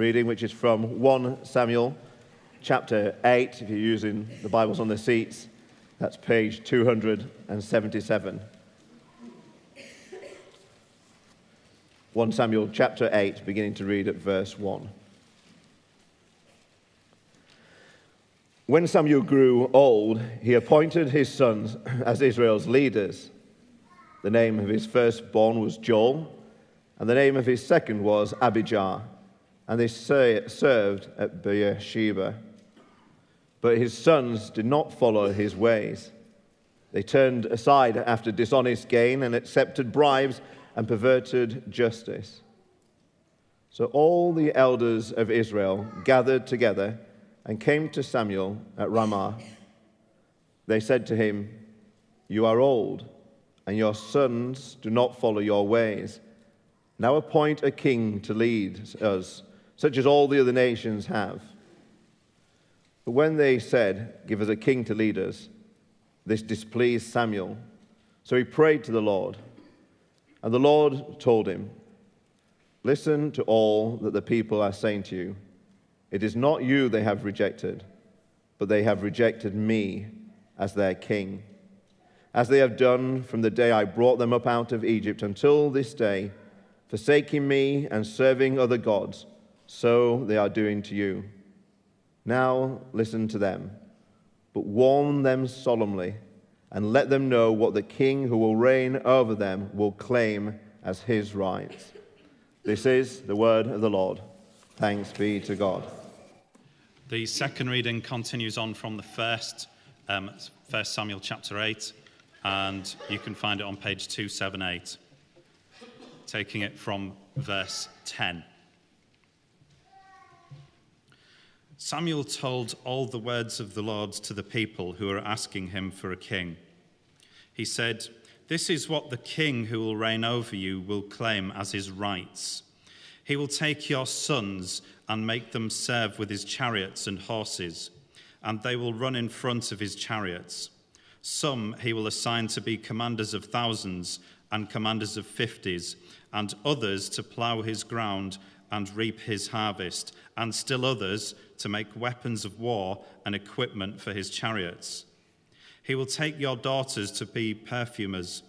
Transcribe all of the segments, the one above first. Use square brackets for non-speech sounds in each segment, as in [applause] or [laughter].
reading, which is from 1 Samuel chapter 8. If you're using the Bibles on the seats, that's page 277. 1 Samuel chapter 8, beginning to read at verse 1. When Samuel grew old, he appointed his sons as Israel's leaders. The name of his firstborn was Joel, and the name of his second was Abijah, and they served at Beersheba. But his sons did not follow his ways. They turned aside after dishonest gain and accepted bribes and perverted justice. So all the elders of Israel gathered together and came to Samuel at Ramah. They said to him, You are old, and your sons do not follow your ways. Now appoint a king to lead us, such as all the other nations have. But when they said, Give us a king to lead us, this displeased Samuel. So he prayed to the Lord. And the Lord told him, Listen to all that the people are saying to you. It is not you they have rejected, but they have rejected me as their king. As they have done from the day I brought them up out of Egypt until this day, forsaking me and serving other gods, so they are doing to you. Now listen to them, but warn them solemnly and let them know what the king who will reign over them will claim as his rights. This is the word of the Lord. Thanks be to God. The second reading continues on from the first, um, first Samuel chapter 8, and you can find it on page 278, taking it from verse 10. Samuel told all the words of the Lord to the people who were asking him for a king. He said, This is what the king who will reign over you will claim as his rights. He will take your sons and make them serve with his chariots and horses, and they will run in front of his chariots. Some he will assign to be commanders of thousands and commanders of fifties, and others to plough his ground and reap his harvest, and still others to make weapons of war and equipment for his chariots. He will take your daughters to be perfumers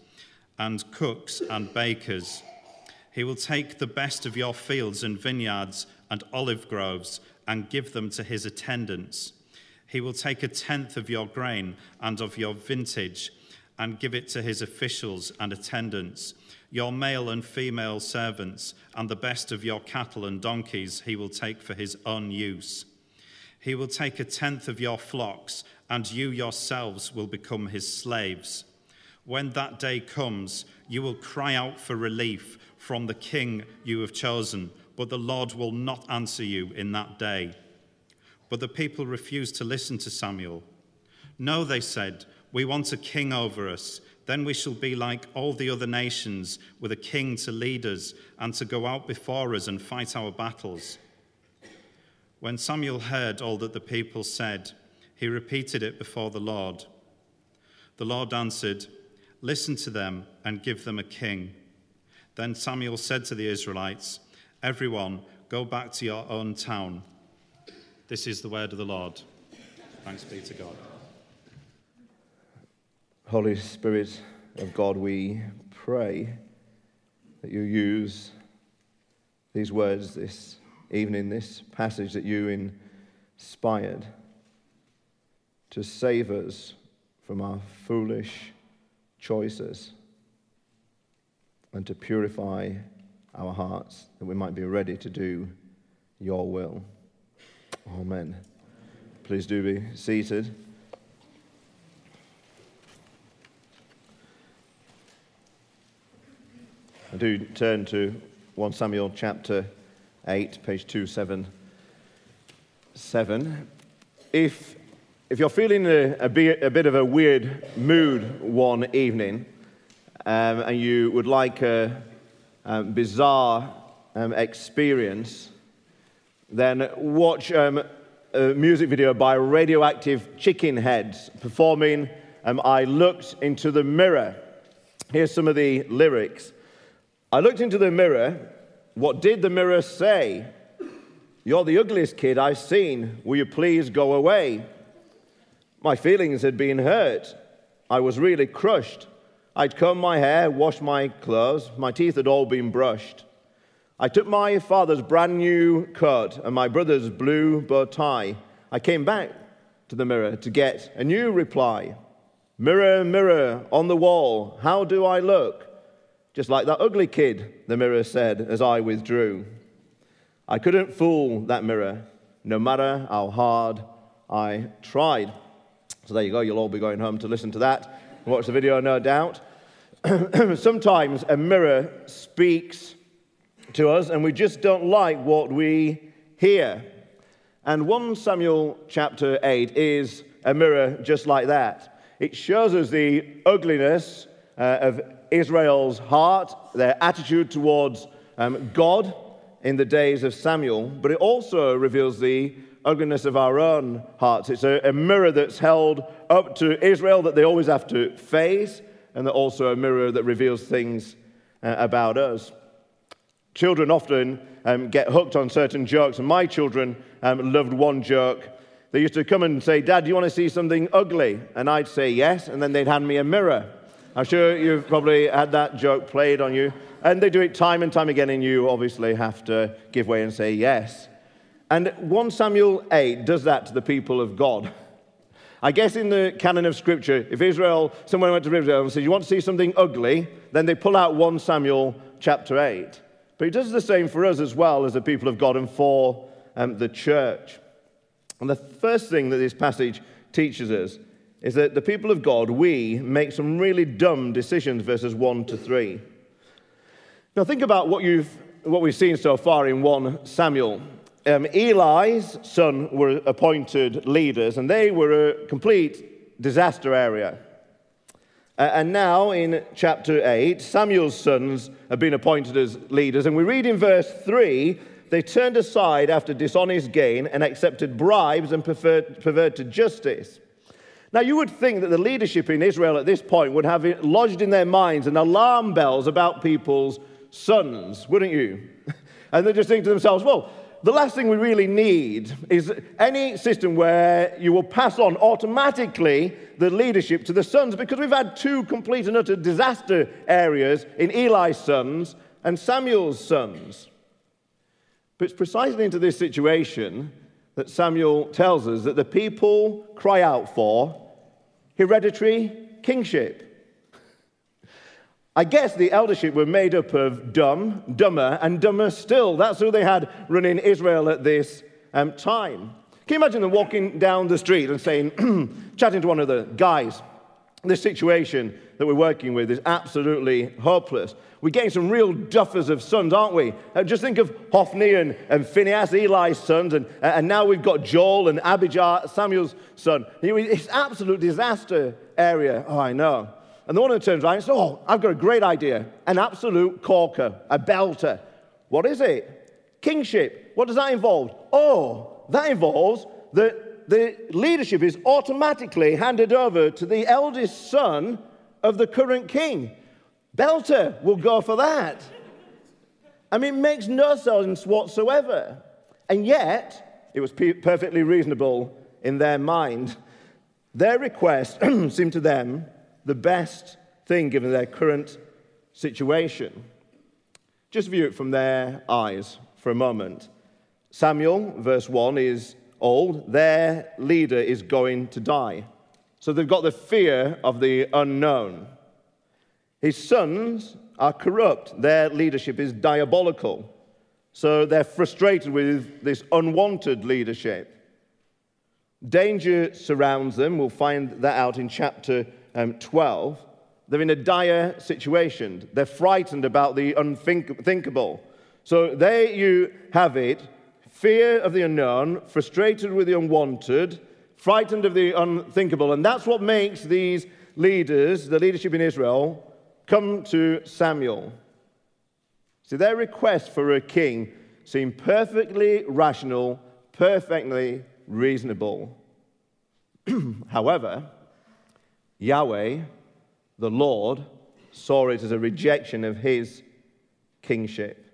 and cooks and bakers. He will take the best of your fields and vineyards and olive groves and give them to his attendants. He will take a tenth of your grain and of your vintage and give it to his officials and attendants. Your male and female servants and the best of your cattle and donkeys he will take for his own use. He will take a tenth of your flocks, and you yourselves will become his slaves. When that day comes, you will cry out for relief from the king you have chosen, but the Lord will not answer you in that day. But the people refused to listen to Samuel. No, they said, we want a king over us. Then we shall be like all the other nations, with a king to lead us and to go out before us and fight our battles. When Samuel heard all that the people said, he repeated it before the Lord. The Lord answered, Listen to them and give them a king. Then Samuel said to the Israelites, Everyone, go back to your own town. This is the word of the Lord. Thanks be to God. Holy Spirit of God, we pray that you use these words this evening, this passage that you inspired to save us from our foolish choices and to purify our hearts that we might be ready to do your will. Amen. Please do be seated. Do turn to 1 Samuel chapter 8, page 277. If, if you're feeling a, a, bit, a bit of a weird mood one evening um, and you would like a, a bizarre um, experience, then watch um, a music video by Radioactive Chicken Heads performing um, I Looked into the Mirror. Here's some of the lyrics. I looked into the mirror what did the mirror say? You're the ugliest kid I've seen. Will you please go away? My feelings had been hurt. I was really crushed. I'd combed my hair, washed my clothes, my teeth had all been brushed. I took my father's brand new coat and my brother's blue bow tie. I came back to the mirror to get a new reply. Mirror, mirror on the wall, how do I look? Just like that ugly kid, the mirror said as I withdrew. I couldn't fool that mirror, no matter how hard I tried. So there you go, you'll all be going home to listen to that watch the video, no doubt. [clears throat] Sometimes a mirror speaks to us and we just don't like what we hear. And 1 Samuel chapter 8 is a mirror just like that. It shows us the ugliness uh, of Israel's heart, their attitude towards um, God in the days of Samuel, but it also reveals the ugliness of our own hearts. It's a, a mirror that's held up to Israel that they always have to face, and that also a mirror that reveals things uh, about us. Children often um, get hooked on certain jokes, and my children um, loved one joke. They used to come and say, Dad, do you want to see something ugly? And I'd say yes, and then they'd hand me a mirror. I'm sure you've probably had that joke played on you. And they do it time and time again, and you obviously have to give way and say yes. And 1 Samuel 8 does that to the people of God. I guess in the canon of Scripture, if Israel, someone went to Israel and said, You want to see something ugly? Then they pull out 1 Samuel chapter 8. But he does the same for us as well as the people of God and for um, the church. And the first thing that this passage teaches us is that the people of God, we make some really dumb decisions, verses 1 to 3. Now, think about what, you've, what we've seen so far in 1 Samuel um, Eli's son were appointed leaders, and they were a complete disaster area. Uh, and now in chapter 8, Samuel's sons have been appointed as leaders, and we read in verse 3 they turned aside after dishonest gain and accepted bribes and perverted justice. Now, you would think that the leadership in Israel at this point would have lodged in their minds an alarm bells about people's sons, wouldn't you? [laughs] And they just think to themselves, well, the last thing we really need is any system where you will pass on automatically the leadership to the sons, because we've had two complete and utter disaster areas in Eli's sons and Samuel's sons. But it's precisely into this situation that Samuel tells us that the people cry out for hereditary kingship. I guess the eldership were made up of dumb, dumber, and dumber still. That's who they had running Israel at this um, time. Can you imagine them walking down the street and saying, [clears throat] chatting to one of the guys, this situation that we're working with is absolutely hopeless. We're getting some real duffers of sons, aren't we? Uh, just think of Hophni and, and Phinehas, Eli's sons, and, uh, and now we've got Joel and Abijah, Samuel's son. It's absolute disaster area. Oh, I know. And the one who turns around and says, Oh, I've got a great idea. An absolute corker, a belter. What is it? Kingship. What does that involve? Oh, that involves that the leadership is automatically handed over to the eldest son of the current king. Belter will go for that. I mean, it makes no sense whatsoever. And yet, it was perfectly reasonable in their mind. Their request [clears throat] seemed to them the best thing given their current situation. Just view it from their eyes for a moment. Samuel, verse 1, is old. Their leader is going to die. So they've got the fear of the unknown. His sons are corrupt. Their leadership is diabolical. So they're frustrated with this unwanted leadership. Danger surrounds them. We'll find that out in chapter um, 12, they're in a dire situation. They're frightened about the unthinkable. So there you have it fear of the unknown, frustrated with the unwanted, frightened of the unthinkable. And that's what makes these leaders, the leadership in Israel, come to Samuel. See, their request for a king seemed perfectly rational, perfectly reasonable. [clears throat] However, Yahweh, the Lord, saw it as a rejection of his kingship.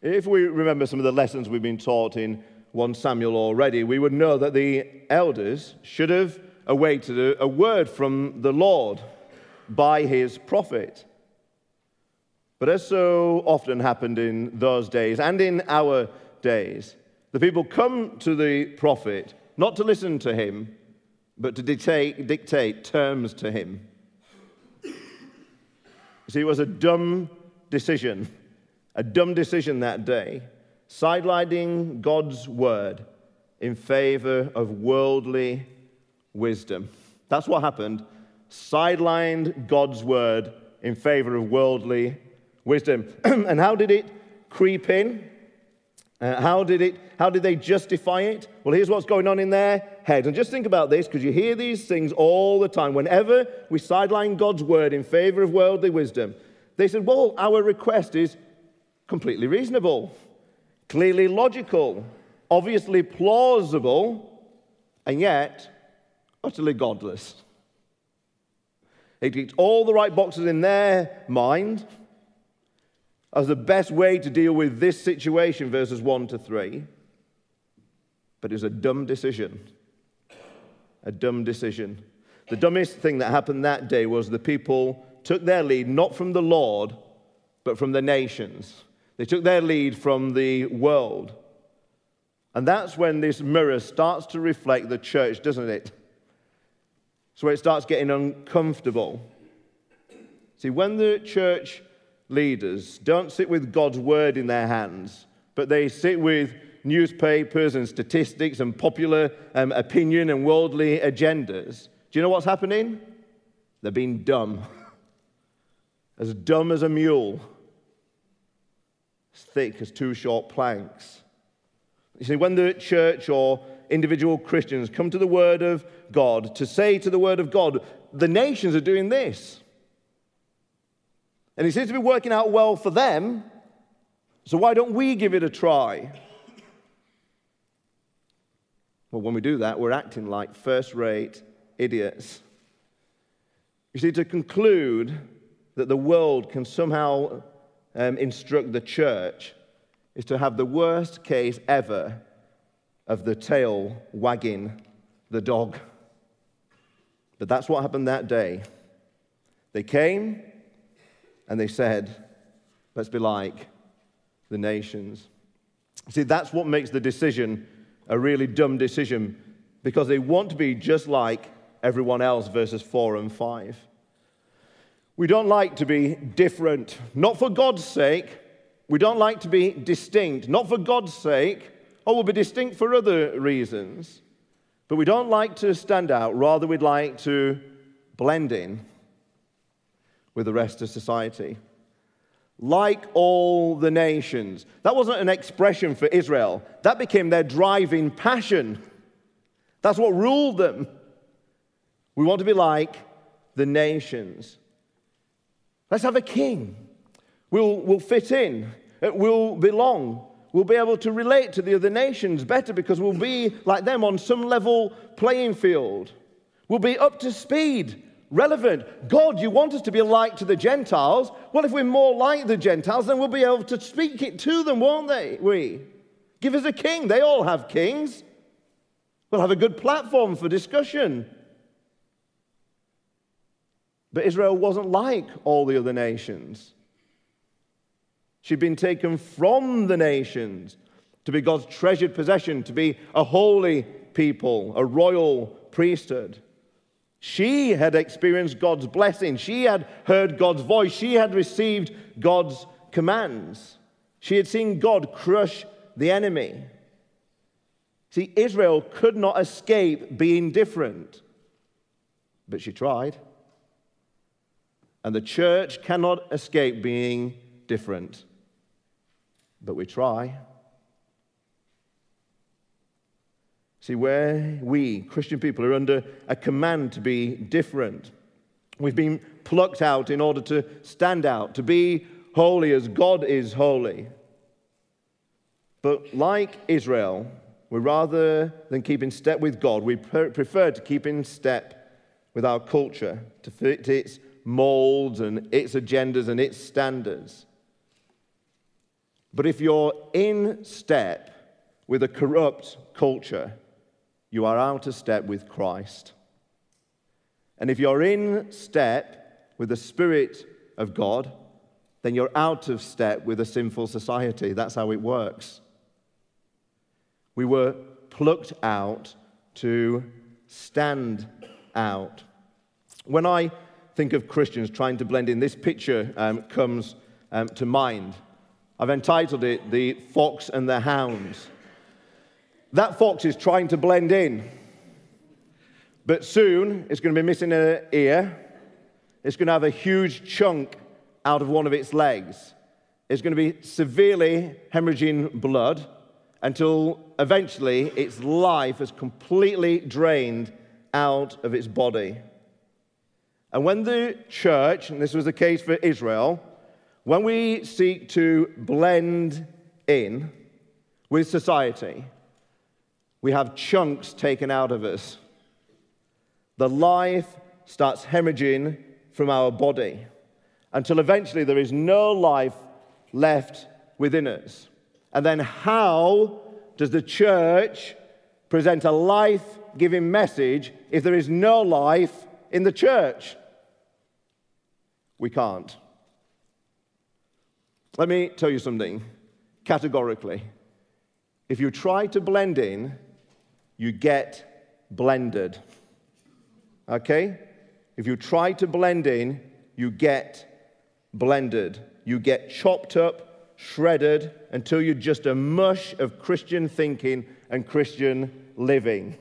If we remember some of the lessons we've been taught in 1 Samuel already, we would know that the elders should have awaited a, word from the Lord by his prophet. But as so often happened in those days and in our days, the people come to the prophet not to listen to him, but to dictate, dictate terms to him. See, it was a dumb decision, a dumb decision that day, sidelining God's word in favor of worldly wisdom. That's what happened. Sidelined God's word in favor of worldly wisdom. [clears throat] and how did it creep in? Uh, how, did it, how did they justify it? Well, here's what's going on in their heads. And just think about this because you hear these things all the time. Whenever we sideline God's word in favor of worldly wisdom, they said, well, our request is completely reasonable, clearly logical, obviously plausible, and yet utterly godless. It ticked all the right boxes in their mind as the best way to deal with this situation, verses 1 to 3. But it was a dumb decision. A dumb decision. The dumbest thing that happened that day was the people took their lead not from the Lord, but from the nations. They took their lead from the world. And that's when this mirror starts to reflect the church, doesn't it? So it starts getting uncomfortable. See, when the church leaders don't sit with God's word in their hands, but they sit with newspapers and statistics and popular um, opinion and worldly agendas. Do you know what's happening? They're being dumb. [laughs] As dumb as a mule, as thick as two short planks. You see, when the church or individual Christians come to the Word of God to say to the Word of God, the nations are doing this. And it seems to be working out well for them. So why don't we give it a try? Well, when we do that, we're acting like first rate idiots. You see, to conclude that the world can somehow um, instruct the church is to have the worst case ever of the tail wagging the dog. But that's what happened that day. They came, and they said, Let's be like the nations. See, that's what makes the decision a really dumb decision because they want to be just like everyone else, verses 4 and 5. We don't like to be different, not for God's sake. We don't like to be distinct, not for God's sake. Oh, we'll be distinct for other reasons. But we don't like to stand out. Rather, we'd like to blend in with the rest of society. Like all the nations. That wasn't an expression for Israel, that became their driving passion. That's what ruled them. We want to be like the nations. Let's have a king. We'll, we'll fit in, we'll belong, we'll be able to relate to the other nations better because we'll be like them on some level playing field. We'll be up to speed relevant. God, you want us to be like to the Gentiles. Well, if we're more like the Gentiles, then we'll be able to speak it to them, won't they? We. Give us a king. They all have kings. We'll have a good platform for discussion. But Israel wasn't like all the other nations. She'd been taken from the nations to be God's treasured possession, to be a holy people, a royal priesthood. She had experienced God's blessing. She had heard God's voice. She had received God's commands. She had seen God crush the enemy. See, Israel could not escape being different, but she tried. And the church cannot escape being different, but we try. See, where we, Christian people, are under a command to be different, we've been plucked out in order to stand out, to be holy as God is holy. But like Israel, we rather than keep in step with God, we prefer to keep in step with our culture, to fit its molds and its agendas and its standards. But if you're in step with a corrupt culture, you are out of step with Christ. And if you're in step with the Spirit of God, then you're out of step with a sinful society. That's how it works. We were plucked out to stand out. When I think of Christians trying to blend in, this picture um, comes um, to mind. I've entitled it The Fox and the Hounds. That fox is trying to blend in, but soon it's going to be missing an ear. It's going to have a huge chunk out of one of its legs. It's going to be severely hemorrhaging blood until eventually its life is completely drained out of its body. And when the church, and this was the case for Israel, when we seek to blend in with society, we have chunks taken out of us. The life starts hemorrhaging from our body until eventually there is no life left within us. And then, how does the church present a life giving message if there is no life in the church? We can't. Let me tell you something categorically. If you try to blend in, you get blended. Okay? If you try to blend in, you get blended. You get chopped up, shredded, until you're just a mush of Christian thinking and Christian living.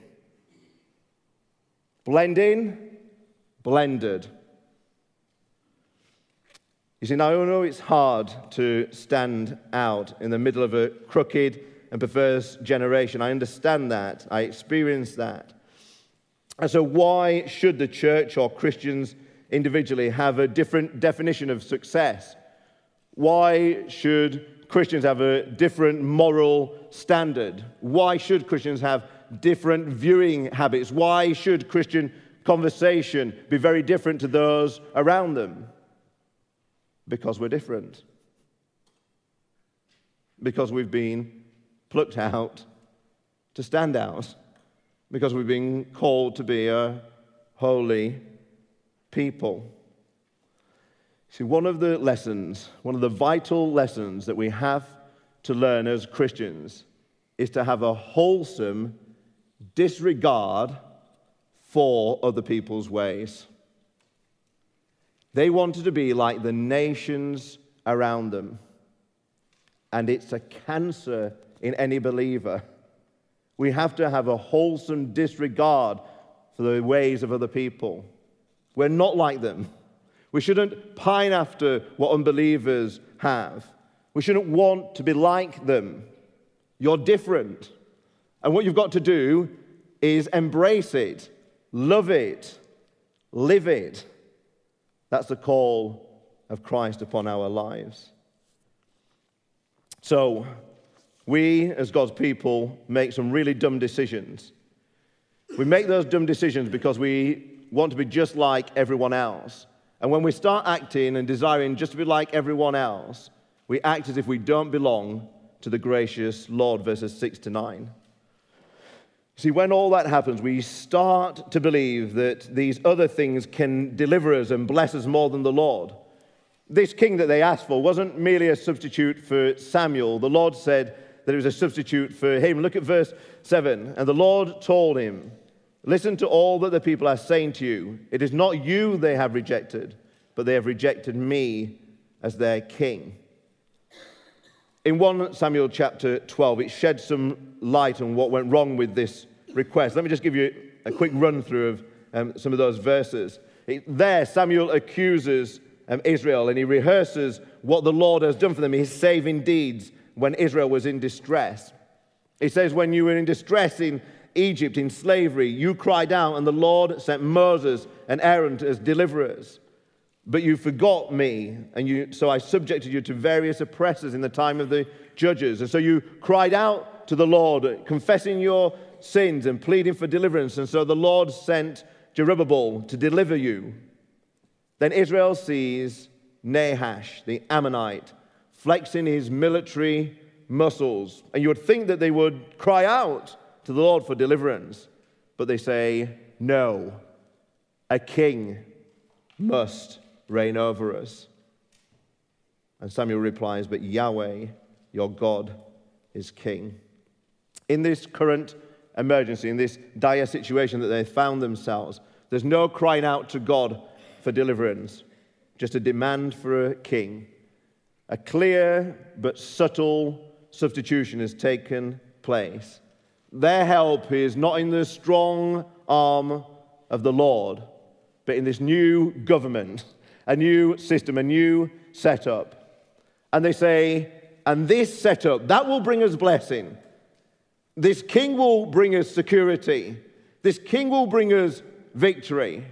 Blend in, blended. You see, now I know it's hard to stand out in the middle of a crooked and perverse generation. I understand that. I experience that. And so, why should the church or Christians individually have a different definition of success? Why should Christians have a different moral standard? Why should Christians have different viewing habits? Why should Christian conversation be very different to those around them? Because we're different. Because we've been plucked out to stand out. Because we've been called to be a holy people. See, one of the lessons, one of the vital lessons that we have to learn as Christians is to have a wholesome disregard for other people's ways. They wanted to be like the nations around them. And it's a cancer in any believer. We have to have a wholesome disregard for the ways of other people. We're not like them. We shouldn't pine after what unbelievers have. We shouldn't want to be like them. You're different. And what you've got to do is embrace it, love it, live it. That's the call of Christ upon our lives. So, we as God's people make some really dumb decisions. We make those dumb decisions because we want to be just like everyone else. And when we start acting and desiring just to be like everyone else, we act as if we don't belong to the gracious Lord, verses 6 to 9. See, when all that happens, we start to believe that these other things can deliver us and bless us more than the Lord. This king that they asked for wasn't merely a substitute for Samuel. The Lord said that it was a substitute for him. Look at verse 7. And the Lord told him, Listen to all that the people are saying to you. It is not you they have rejected, but they have rejected me as their king. In 1 Samuel chapter 12, it sheds some light on what went wrong with this request. Let me just give you a quick run through of um, some of those verses. It, there, Samuel accuses um, Israel and he rehearses what the Lord has done for them, his saving deeds when Israel was in distress. He says, When you were in distress in Egypt in slavery, you cried out, and the Lord sent Moses and Aaron as deliverers. But you forgot me, and you, so I subjected you to various oppressors in the time of the judges. And so you cried out to the Lord, confessing your sins and pleading for deliverance. And so the Lord sent Zerubbabel to deliver you. Then Israel sees Nahash, the Ammonite, flexing his military muscles. And you would think that they would cry out to the Lord for deliverance, but they say, No, a king must reign over us. And Samuel replies, But Yahweh, your God, is king. In this current emergency, in this dire situation that they found themselves, there's no crying out to God for deliverance, just a demand for a king. A clear but subtle substitution has taken place. Their help is not in the strong arm of the Lord, but in this new government, a new system, a new setup. And they say, and this setup, that will bring us blessing. This king will bring us security. This king will bring us victory.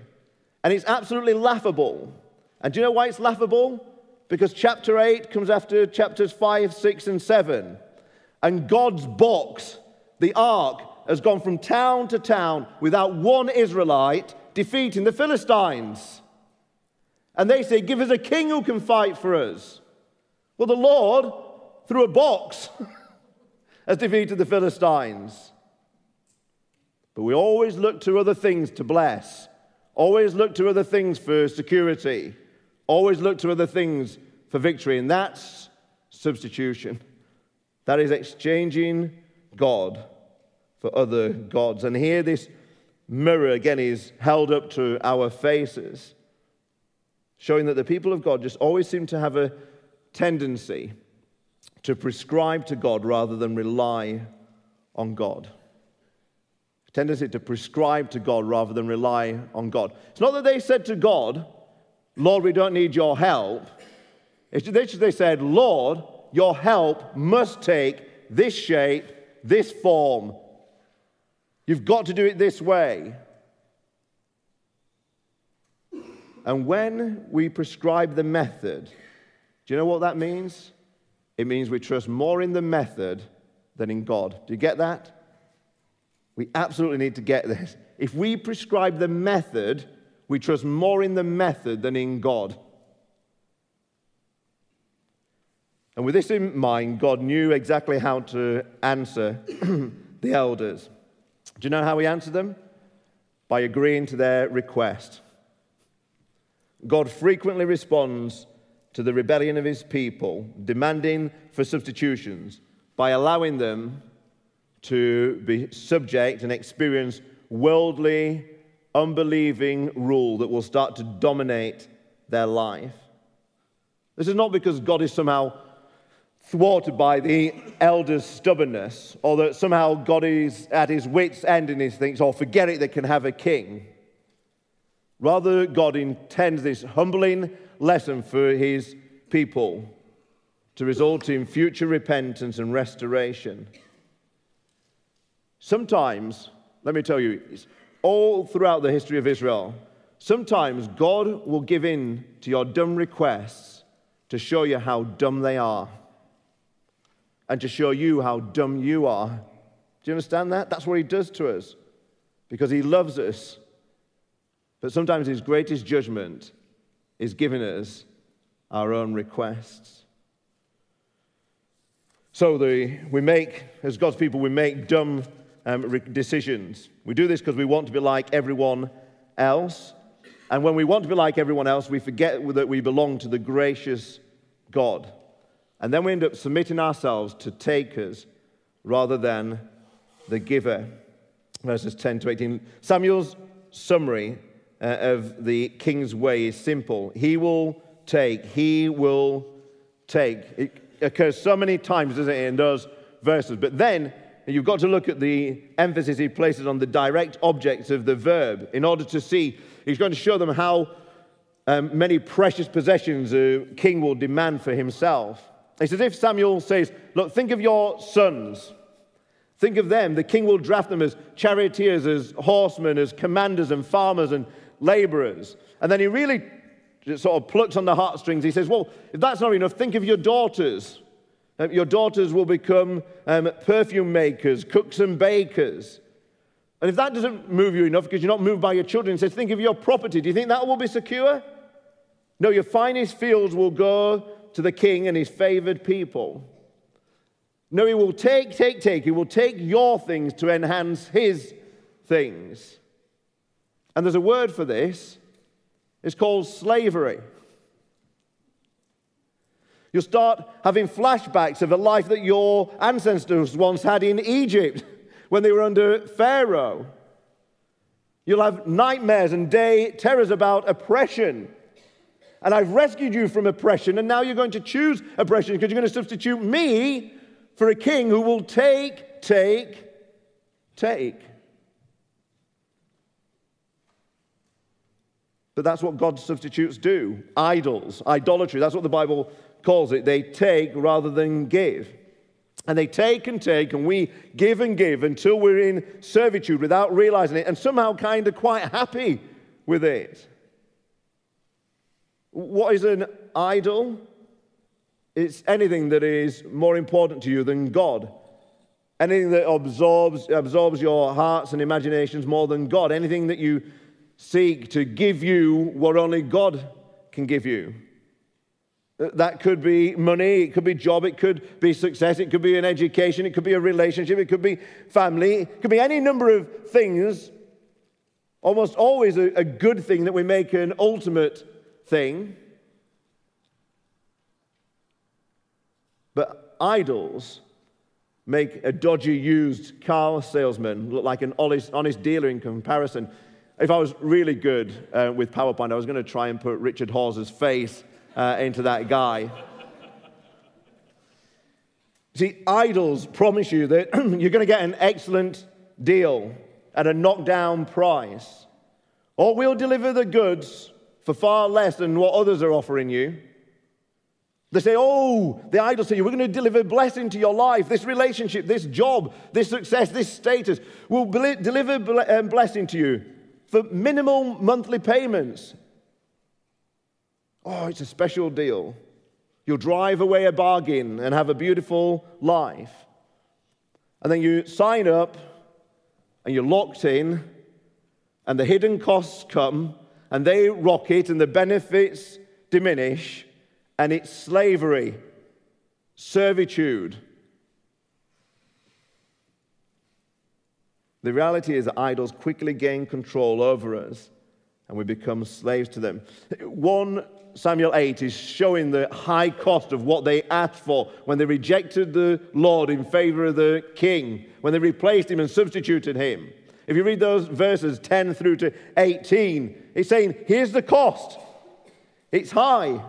And it's absolutely laughable. And do you know why it's laughable? Because chapter 8 comes after chapters 5, 6, and 7. And God's box, the ark, has gone from town to town without one Israelite defeating the Philistines. And they say, Give us a king who can fight for us. Well, the Lord, through a box, [laughs] has defeated the Philistines. But we always look to other things to bless, always look to other things for security, always look to other things for victory, and that's substitution. That is exchanging God for other gods. And here, this mirror again is held up to our faces, showing that the people of God just always seem to have a tendency to prescribe to God rather than rely on God. A tendency to prescribe to God rather than rely on God. It's not that they said to God, Lord, we don't need your help. It's that they said, Lord, your help must take this shape, this form. You've got to do it this way. And when we prescribe the method, do you know what that means? It means we trust more in the method than in God. Do you get that? We absolutely need to get this. If we prescribe the method, we trust more in the method than in God. And with this in mind, God knew exactly how to answer [clears throat] the elders. Do you know how he answered them? By agreeing to their request. God frequently responds to the rebellion of his people, demanding for substitutions by allowing them to be subject and experience worldly, unbelieving rule that will start to dominate their life. This is not because God is somehow thwarted by the elders' stubbornness, or that somehow God is at his wits' end and he thinks, oh, forget it, they can have a king. Rather, God intends this humbling lesson for his people to result in future repentance and restoration. Sometimes, let me tell you, all throughout the history of Israel, sometimes God will give in to your dumb requests to show you how dumb they are and to show you how dumb you are. Do you understand that? That's what he does to us because he loves us. But sometimes his greatest judgment is giving us our own requests. So the, we make, as God's people, we make dumb um, decisions. We do this because we want to be like everyone else. And when we want to be like everyone else, we forget that we belong to the gracious God. And then we end up submitting ourselves to takers rather than the giver. Verses 10 to 18. Samuel's summary uh, of the king's way is simple. He will take, he will take. It occurs so many times, doesn't it, in those verses. But then you've got to look at the emphasis he places on the direct objects of the verb in order to see. He's going to show them how um, many precious possessions a king will demand for himself. It's as if Samuel says, Look, think of your sons. Think of them. The king will draft them as charioteers, as horsemen, as commanders, and farmers and laborers. And then he really sort of plucks on the heartstrings. He says, Well, if that's not enough, think of your daughters. Um, your daughters will become um, perfume makers, cooks, and bakers. And if that doesn't move you enough because you're not moved by your children, he says, Think of your property. Do you think that will be secure? No, your finest fields will go to the king and his favored people. No, he will take, take, take. He will take your things to enhance his things. And there's a word for this. It's called slavery. You'll start having flashbacks of a life that your ancestors once had in Egypt when they were under Pharaoh. You'll have nightmares and day terrors about oppression. And I've rescued you from oppression, and now you're going to choose oppression because you're going to substitute me for a king who will take, take, take. But that's what God substitutes do idols, idolatry. That's what the Bible calls it. They take rather than give. And they take and take, and we give and give until we're in servitude without realizing it, and somehow kind of quite happy with it. What is an idol? It's anything that is more important to you than God. Anything that absorbs, absorbs your hearts and imaginations more than God. Anything that you seek to give you what only God can give you. That could be money, it could be job, it could be success, it could be an education, it could be a relationship, it could be family, it could be any number of things. Almost always a, a good thing that we make an ultimate thing. But idols make a dodgy used car salesman look like an honest, honest dealer in comparison. If I was really good uh, with PowerPoint, I was going to try and put Richard Hawes's face uh, into that guy. See, idols promise you that [clears throat] you're going to get an excellent deal at a knockdown price, or we'll deliver the goods for far less than what others are offering you. They say, Oh, the idols say, We're going to deliver blessing to your life, this relationship, this job, this success, this status. We'll deliver um, blessing to you for minimal monthly payments. Oh, it's a special deal. You'll drive away a bargain and have a beautiful life. And then you sign up and you're locked in, and the hidden costs come and they rocket and the benefits diminish and it's slavery, servitude. The reality is that idols quickly gain control over us and we become slaves to them. 1 Samuel 8 is showing the high cost of what they asked for when they rejected the Lord in favor of the king, when they replaced him and substituted him. If you read those verses 10 through to 18, it's saying, here's the cost. It's high.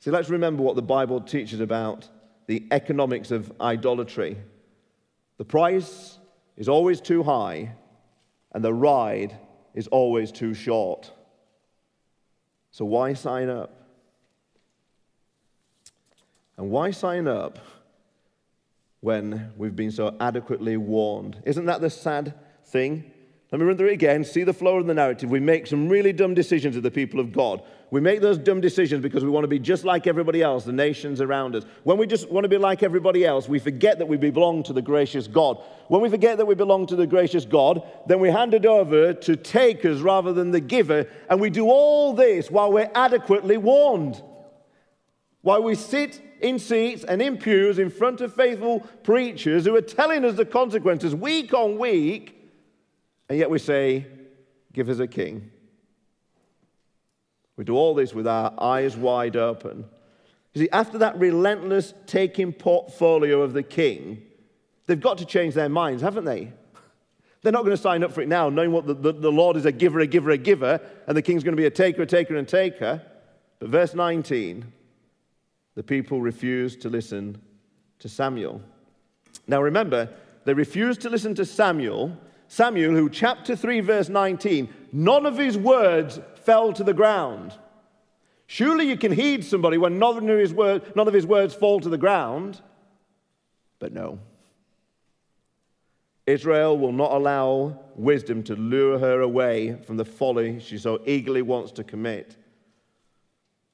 See, let's remember what the Bible teaches about the economics of idolatry. The price is always too high, and the ride is always too short. So, why sign up? And why sign up when we've been so adequately warned? Isn't that the sad thing? Let me run through it again. See the flow of the narrative. We make some really dumb decisions as the people of God. We make those dumb decisions because we want to be just like everybody else, the nations around us. When we just want to be like everybody else, we forget that we belong to the gracious God. When we forget that we belong to the gracious God, then we hand it over to takers rather than the giver. And we do all this while we're adequately warned. While we sit in seats and in pews in front of faithful preachers who are telling us the consequences week on week and yet we say, Give us a king. We do all this with our eyes wide open. You see, after that relentless taking portfolio of the king, they've got to change their minds, haven't they? They're not going to sign up for it now, knowing what the, the, the Lord is a giver, a giver, a giver, and the king's going to be a taker, a taker, and taker. But verse 19, the people refused to listen to Samuel. Now remember, they refused to listen to Samuel Samuel, who, chapter 3, verse 19, none of his words fell to the ground. Surely you can heed somebody when none of his, word, none of his words fall to the ground. But no. Israel will not allow wisdom to lure her away from the folly she so eagerly wants to commit.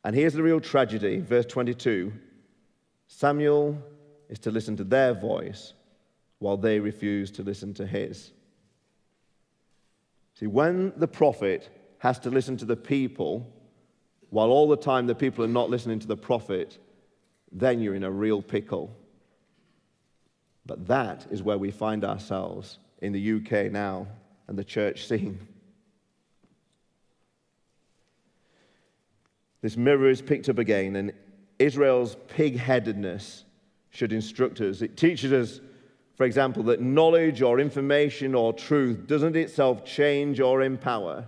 And here's the real tragedy, verse 22 Samuel is to listen to their voice while they refuse to listen to his. See, when the prophet has to listen to the people, while all the time the people are not listening to the prophet, then you're in a real pickle. But that is where we find ourselves in the UK now and the church scene. This mirror is picked up again, and Israel's pig headedness should instruct us. It teaches us, for example, that knowledge or information or truth doesn't itself change or empower.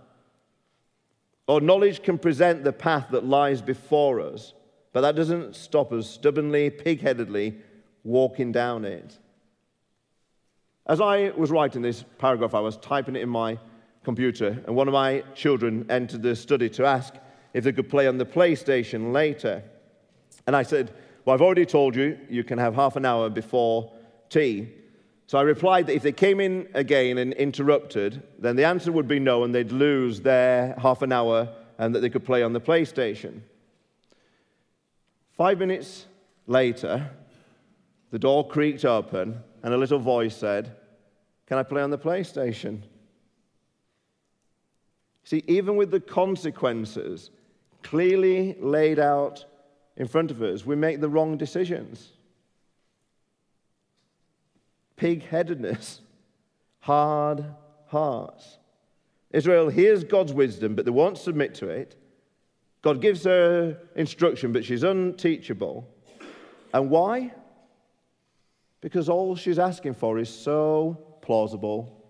Or knowledge can present the path that lies before us, but that doesn't stop us stubbornly, pig headedly walking down it. As I was writing this paragraph, I was typing it in my computer, and one of my children entered the study to ask if they could play on the PlayStation later. And I said, Well, I've already told you, you can have half an hour before tea. So I replied that if they came in again and interrupted, then the answer would be no, and they'd lose their half an hour and that they could play on the PlayStation. Five minutes later, the door creaked open, and a little voice said, Can I play on the PlayStation? See, even with the consequences clearly laid out in front of us, we make the wrong decisions. Pig headedness, hard hearts. Israel hears God's wisdom, but they won't submit to it. God gives her instruction, but she's unteachable. And why? because all she's asking for is so plausible,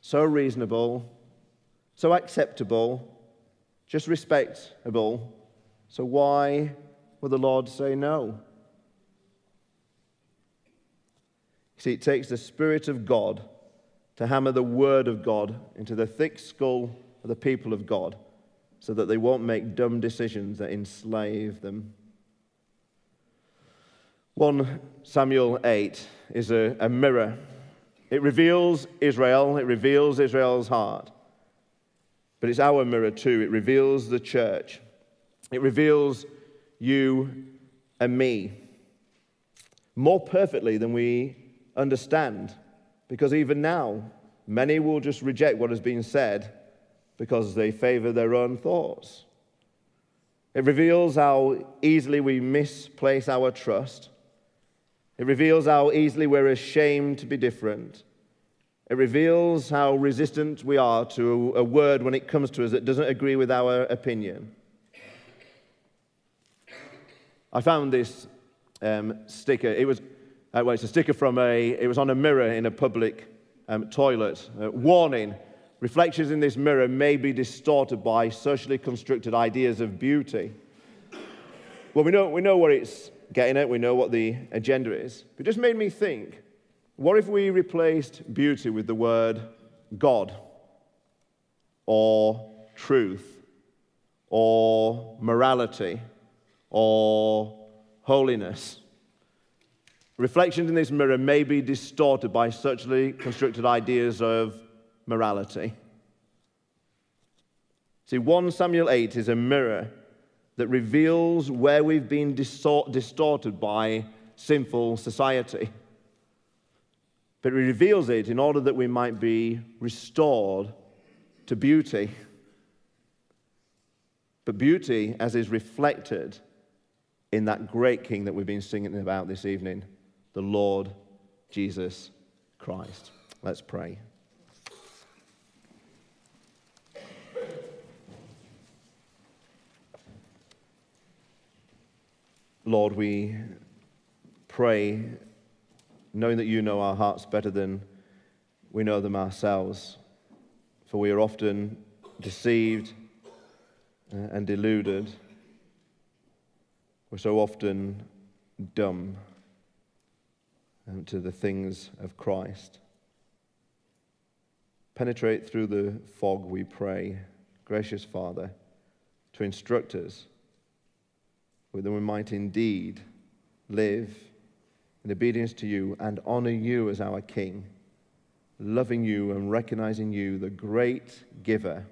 so reasonable, so acceptable, just respectable. So why would the Lord say no? See, it takes the Spirit of God to hammer the Word of God into the thick skull of the people of God so that they won't make dumb decisions that enslave them. 1 Samuel 8 is a, a mirror. It reveals Israel, it reveals Israel's heart. But it's our mirror too. It reveals the church, it reveals you and me more perfectly than we understand. Because even now, many will just reject what has been said because they favor their own thoughts. It reveals how easily we misplace our trust it reveals how easily we're ashamed to be different. It reveals how resistant we are to a word when it comes to us that doesn't agree with our opinion. I found this um, sticker. It was, uh, well, it's a sticker from a, it was on a mirror in a public um, toilet. Uh, warning, reflections in this mirror may be distorted by socially constructed ideas of beauty. Well, we know, we know what it's getting at, we know what the agenda is. It just made me think what if we replaced beauty with the word God or truth or morality or holiness? Reflections in this mirror may be distorted by socially constructed ideas of morality. See, 1 Samuel 8 is a mirror that reveals where we've been distorted by sinful society. But it reveals it in order that we might be restored to beauty. But beauty as is reflected in that great King that we've been singing about this evening, the Lord Jesus Christ. Let's pray. Lord, we pray, knowing that you know our hearts better than we know them ourselves, for we are often deceived uh, and deluded. We're so often dumb um, to the things of Christ. Penetrate through the fog, we pray, gracious Father, to instruct us that we might indeed live in obedience to you and honor you as our King, loving you and recognizing you, the great giver.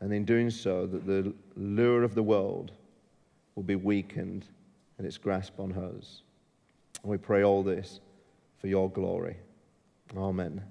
And in doing so, that the lure of the world will be weakened in its grasp on us. We pray all this for your glory. Amen.